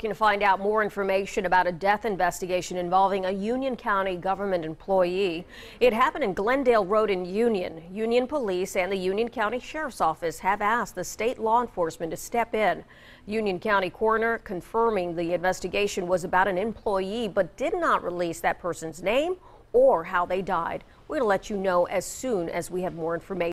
To find out more information about a death investigation involving a Union County government employee. It happened in Glendale Road in Union. Union Police and the Union County Sheriff's Office have asked the state law enforcement to step in. Union County coroner confirming the investigation was about an employee but did not release that person's name or how they died. We'll let you know as soon as we have more information.